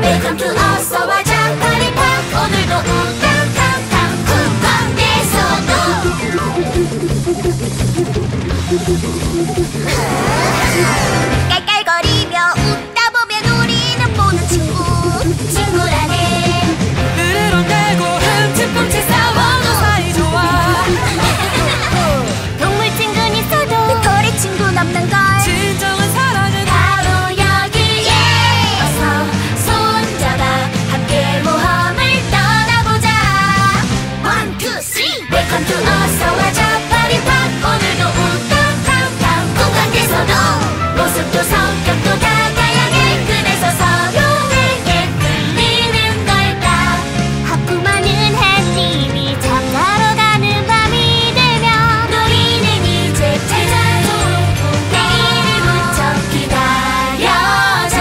웰컴 투 어서와 장파리 팍 오늘도 우당탕탕 쿵쾅대서도 Welcome to 어서 와 자파리팍 오늘도 우당탕탕 공간에서도 모습도 성격도 다 다양해 그래서 서로에게 끌리는 걸까 하품하는 햇님이 잠자러 가는 밤이 되면 우리는 이제 제자로 내일을 무척 기다려줘.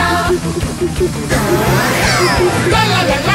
랄랄랄라